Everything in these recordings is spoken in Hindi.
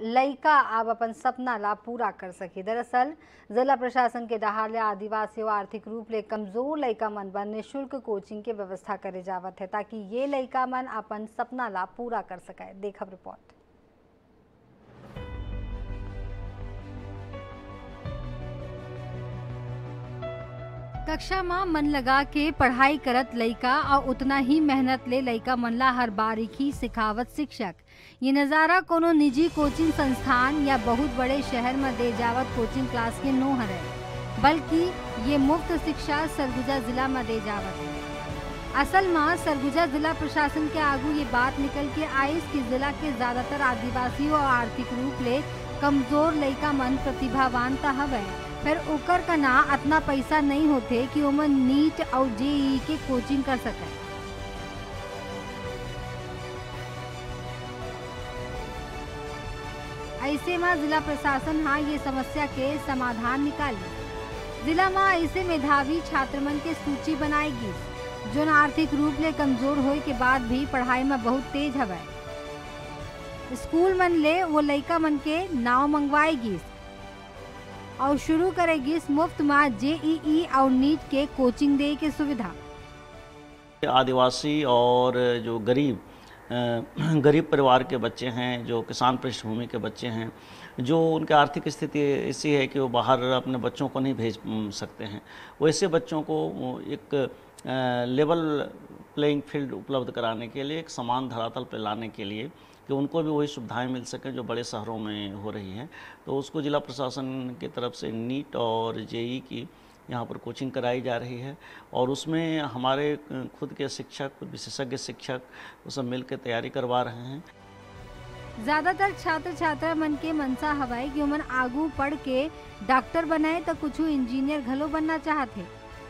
लइका अब अपन सपना ला पूरा कर सके। दरअसल, जिला प्रशासन के डहाले आदिवासी और आर्थिक रूप ले कमज़ोर लयिका मन बन निःशुल्क कोचिंग के व्यवस्था करे जावत है ताकि ये लयिका मन अपन सपना ला पूरा कर सके देखब रिपोर्ट। कक्षा में मन लगा के पढ़ाई करत लइका और उतना ही मेहनत ले लइका मनला हर बारीकी, सिखावत शिक्षक। ये नज़ारा कोनो निजी कोचिंग संस्थान या बहुत बड़े शहर में दे जावत कोचिंग क्लास के नो हरे बल्कि ये मुफ़्त शिक्षा सरगुजा जिला में दे जावत। है असल में सरगुजा जिला प्रशासन के आगू ये बात निकल के आइस कि जिला के ज़्यादातर आदिवासी और आर्थिक रूप ले कमज़ोर लइका मन प्रतिभावान त हवे फिर ओकर का ना अतना पैसा नहीं होते कि ओमन नीट और जेई के कोचिंग कर सके। ऐसे में जिला प्रशासन हाँ ये समस्या के समाधान निकाली। जिला में ऐसे मेधावी छात्र मन के सूची बनाएगी, जो आर्थिक रूप ले कमज़ोर होए के बाद भी पढ़ाई में बहुत तेज हवे। स्कूल मन ले वो लइका मन के नाव मंगवाएगी। और शुरू करेगी इस मुफ़्त में जेईई और नीट के कोचिंग दे के सुविधा। आदिवासी और जो गरीब गरीब परिवार के बच्चे हैं, जो किसान पृष्ठभूमि के बच्चे हैं, जो उनकी आर्थिक स्थिति ऐसी है कि वो बाहर अपने बच्चों को नहीं भेज सकते हैं। वैसे बच्चों को एक लेवल प्लेइंग फ़ील्ड उपलब्ध कराने के लिए, एक समान धरातल पर लाने के लिए कि उनको भी वही सुविधाएँ मिल सकें जो बड़े शहरों में हो रही हैं। तो उसको जिला प्रशासन की तरफ़ से नीट और जेई की यहाँ पर कोचिंग कराई जा रही है और उसमें हमारे खुद के शिक्षक विशेषज्ञ शिक्षक, वो सब मिलकर तैयारी करवा रहे हैं। ज़्यादातर छात्र छात्रा मन के मनसा हवाई कि ओमन आगू पढ़ के डॉक्टर बनाए तो कुछ इंजीनियर घलो बनना चाहते।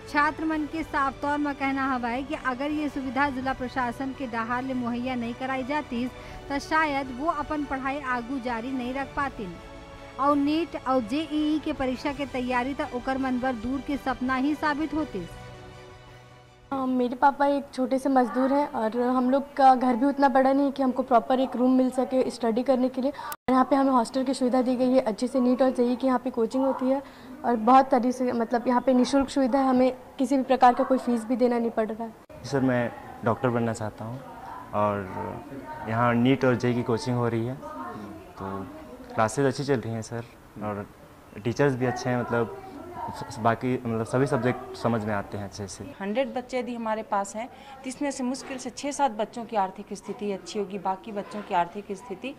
छात्र मन के साफ़ तौर में कहना हवाई कि अगर ये सुविधा जिला प्रशासन के डहार ले मुहैया नहीं कराई जाती तो शायद वो अपन पढ़ाई आगू जारी नहीं रख पाती। और नीट और जेईई के परीक्षा के तैयारी तो ओकर मन बर दूर के सपना ही साबित होती। मेरे पापा एक छोटे से मजदूर हैं और हम लोग का घर भी उतना बड़ा नहीं कि हमको प्रॉपर एक रूम मिल सके स्टडी करने के लिए। यहाँ पे हमें हॉस्टल की सुविधा दी गई है, अच्छे से नीट और जेई की यहाँ पे कोचिंग होती है। और बहुत तरीके से मतलब यहाँ पे निःशुल्क सुविधा है हमें किसी भी प्रकार का कोई फ़ीस भी देना नहीं पड़ रहा है। सर मैं डॉक्टर बनना चाहता हूँ और यहाँ नीट और जे की कोचिंग हो रही है तो क्लासेस अच्छी चल रही हैं सर और टीचर्स भी अच्छे हैं मतलब बाकी मतलब सभी सब्जेक्ट समझ में आते हैं अच्छे से। हंड्रेड बच्चे यदि हमारे पास हैं तो इसमें से मुश्किल से छः सात बच्चों की आर्थिक स्थिति अच्छी होगी बाकी बच्चों की आर्थिक स्थिति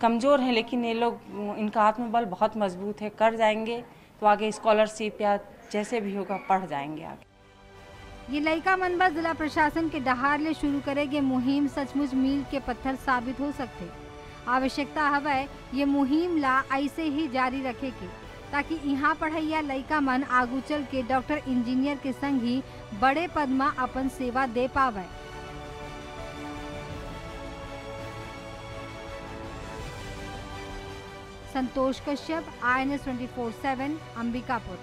कमज़ोर है लेकिन ये लोग इनका आत्मबल बहुत मज़बूत है कर जाएँगे। तो आगे स्कॉलरशिप या जैसे भी होगा, पढ़ जाएँगे आगे। ये लइका मनबा जिला प्रशासन के डहार ले शुरू करेगी मुहिम सचमुच मील के पत्थर साबित हो सकते। आवश्यकता हवै ये मुहिम ला ऐसे ही जारी रखे रखेगी, ताकि यहाँ पढ़ैया लइका मन आगू चल के डॉक्टर इंजीनियर के संग ही बड़े पद में अपन सेवा दे पावे। Santosh Kashyap I N S twenty four seven Ambikapur.